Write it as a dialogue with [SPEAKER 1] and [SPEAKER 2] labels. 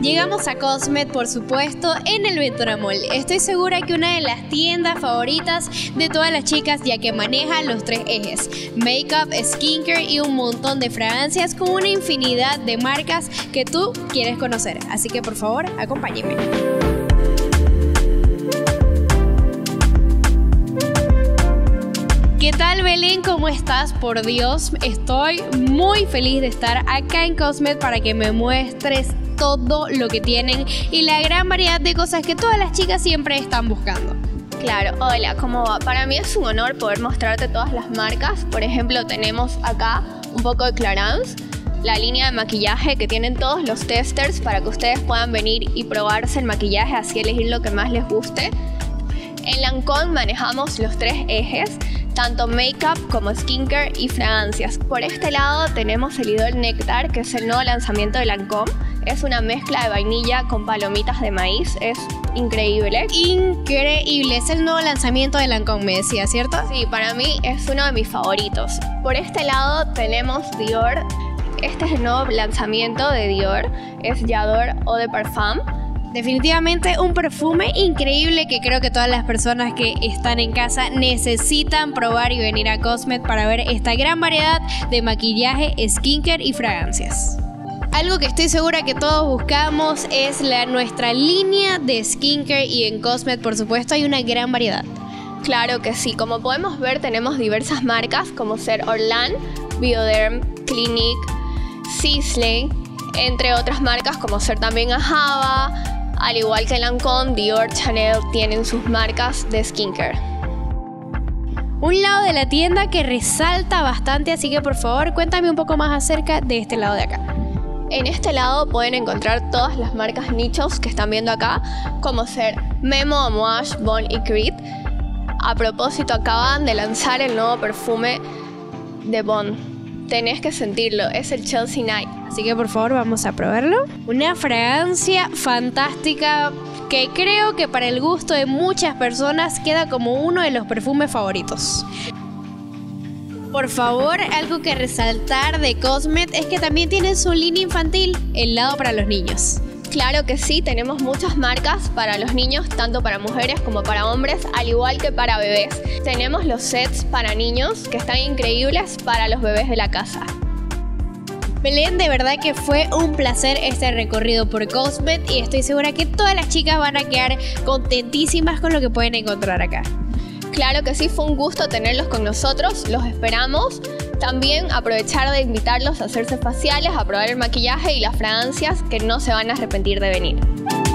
[SPEAKER 1] Llegamos a Cosmet, por supuesto, en el Ventura Mall. Estoy segura que una de las tiendas favoritas de todas las chicas, ya que maneja los tres ejes: makeup, skincare y un montón de fragancias con una infinidad de marcas que tú quieres conocer. Así que por favor, acompáñenme. ¿Qué tal Belén? ¿Cómo estás? Por Dios, estoy muy feliz de estar acá en Cosmet para que me muestres todo lo que tienen y la gran variedad de cosas que todas las chicas siempre están buscando.
[SPEAKER 2] Claro, hola, ¿cómo va? Para mí es un honor poder mostrarte todas las marcas. Por ejemplo, tenemos acá un poco de Clarins, la línea de maquillaje que tienen todos los testers para que ustedes puedan venir y probarse el maquillaje, así elegir lo que más les guste. En Lancôme manejamos los tres ejes, tanto makeup como skincare y fragancias. Por este lado tenemos el Idol Nectar, que es el nuevo lanzamiento de Lancôme. Es una mezcla de vainilla con palomitas de maíz. Es increíble.
[SPEAKER 1] Increíble. Es el nuevo lanzamiento de Lancôme, me decía, ¿cierto?
[SPEAKER 2] Sí, para mí es uno de mis favoritos. Por este lado tenemos Dior. Este es el nuevo lanzamiento de Dior. Es Yador Eau de Parfum.
[SPEAKER 1] Definitivamente un perfume increíble que creo que todas las personas que están en casa necesitan probar y venir a Cosmet para ver esta gran variedad de maquillaje, skincare y fragancias. Algo que estoy segura que todos buscamos es la, nuestra línea de skincare y en Cosmet por supuesto hay una gran variedad.
[SPEAKER 2] Claro que sí, como podemos ver tenemos diversas marcas como ser Orlan, Bioderm, Clinic, Sisley, entre otras marcas como ser también Ajava, al igual que Lancôme, Dior, Chanel tienen sus marcas de skincare.
[SPEAKER 1] Un lado de la tienda que resalta bastante, así que por favor cuéntame un poco más acerca de este lado de acá.
[SPEAKER 2] En este lado pueden encontrar todas las marcas nichos que están viendo acá, como ser Memo, Amouage, Bon y Creed. A propósito, acaban de lanzar el nuevo perfume de Bon. Tenés que sentirlo, es el Chelsea Night.
[SPEAKER 1] Así que por favor vamos a probarlo. Una fragancia fantástica que creo que para el gusto de muchas personas queda como uno de los perfumes favoritos. Por favor, algo que resaltar de Cosmet es que también tiene su línea infantil, el lado para los niños.
[SPEAKER 2] Claro que sí, tenemos muchas marcas para los niños, tanto para mujeres como para hombres, al igual que para bebés. Tenemos los sets para niños que están increíbles para los bebés de la casa.
[SPEAKER 1] Belén, de verdad que fue un placer este recorrido por Cosmet y estoy segura que todas las chicas van a quedar contentísimas con lo que pueden encontrar acá.
[SPEAKER 2] Claro que sí, fue un gusto tenerlos con nosotros, los esperamos. También aprovechar de invitarlos a hacerse faciales, a probar el maquillaje y las fragancias que no se van a arrepentir de venir.